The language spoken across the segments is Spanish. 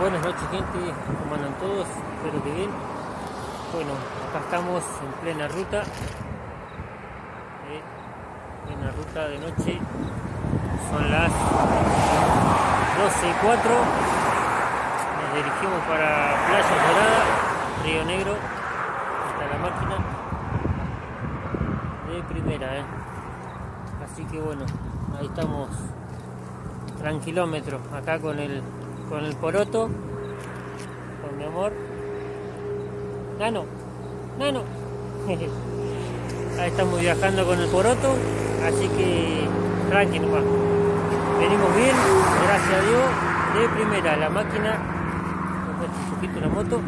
Buenas noches gente, ¿cómo andan todos? Espero que bien. Bueno, acá estamos en plena ruta. Eh, plena ruta de noche. Son las 12 y 4. Nos dirigimos para Playa Dorada, Río Negro. Está la máquina. De primera, eh. Así que bueno, ahí estamos tranquilómetro acá con el con el poroto con mi amor. Nano nano. Ahí estamos viajando con el poroto así que tranquilo nomás. Venimos bien gracias a Dios de primera la máquina un la moto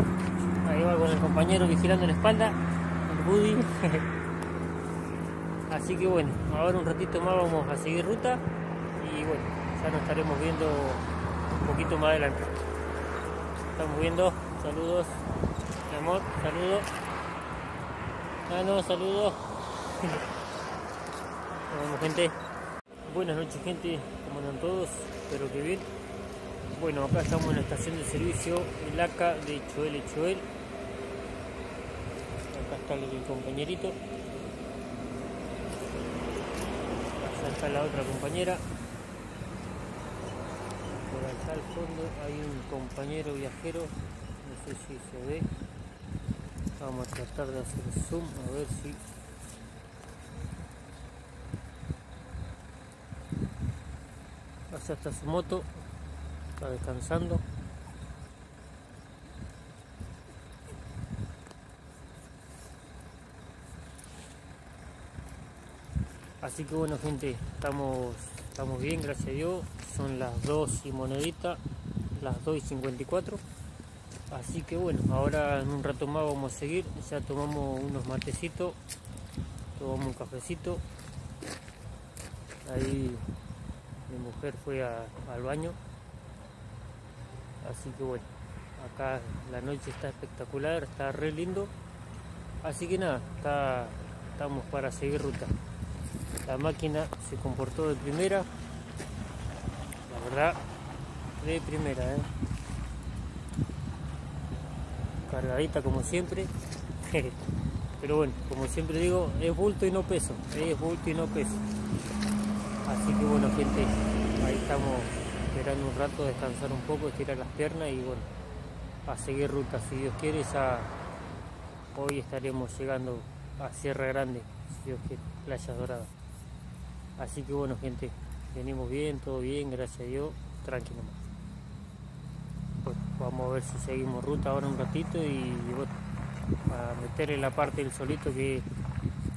ahí va con el compañero vigilando la espalda el Buddy así que bueno ahora un ratito más vamos a seguir ruta y bueno ya nos estaremos viendo un poquito más adelante. Estamos viendo, saludos, mi amor, saludos. Ah, no, saludos. Nos gente. Buenas noches, gente. ¿Cómo andan todos? Espero que bien. Bueno, acá estamos en la estación de servicio El ACA de Choel Choel. Acá está el compañerito. Acá está la otra compañera al fondo hay un compañero viajero, no sé si se ve. Vamos a tratar de hacer zoom a ver si allá está su moto, está descansando. Así que bueno gente, estamos Estamos bien, gracias a Dios. Son las 2 y monedita, las 2 y 54. Así que bueno, ahora en un rato más vamos a seguir. Ya tomamos unos matecitos, tomamos un cafecito. Ahí mi mujer fue al baño. Así que bueno, acá la noche está espectacular, está re lindo. Así que nada, estamos para seguir ruta. La máquina se comportó de primera. La verdad, de primera, ¿eh? Cargadita como siempre. Pero bueno, como siempre digo, es bulto y no peso. Es bulto y no peso. Así que bueno, gente, ahí estamos esperando un rato, descansar un poco, estirar las piernas y bueno, a seguir ruta. Si Dios quiere, ya hoy estaremos llegando a Sierra Grande, si Dios quiere, Playas Doradas. Así que bueno gente, venimos bien, todo bien, gracias a Dios, tranquilo. Pues vamos a ver si seguimos ruta ahora un ratito y, bueno, a meterle la parte del solito que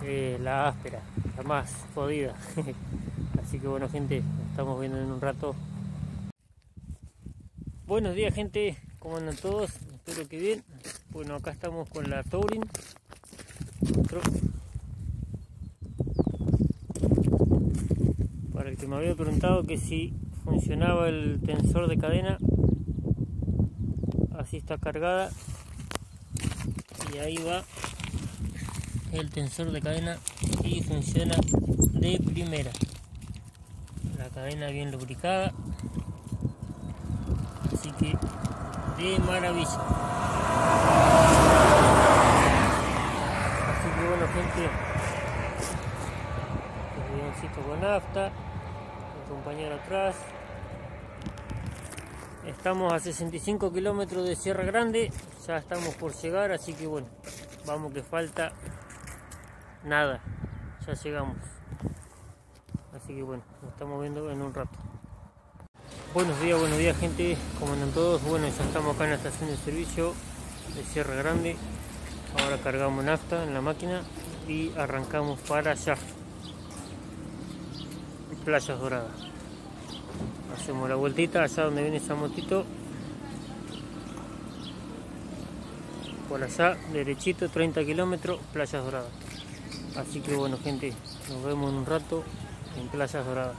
es la áspera, la más jodida. Así que bueno gente, estamos viendo en un rato. Buenos días gente, ¿cómo andan todos? Espero que bien. Bueno, acá estamos con la Touring. Que me había preguntado que si funcionaba el tensor de cadena. Así está cargada. Y ahí va el tensor de cadena y funciona de primera. La cadena bien lubricada. Así que de maravilla. Así que bueno gente el con nafta compañero atrás. Estamos a 65 kilómetros de Sierra Grande, ya estamos por llegar, así que bueno, vamos que falta nada, ya llegamos. Así que bueno, nos estamos viendo en un rato. Buenos días, buenos días gente, ¿cómo andan todos? Bueno, ya estamos acá en la estación de servicio de Sierra Grande. Ahora cargamos nafta en la máquina y arrancamos para allá. Playas Doradas. Hacemos la vueltita allá donde viene esa motito. Por allá, derechito, 30 kilómetros, Playas Doradas. Así que bueno gente, nos vemos en un rato en Playas Doradas.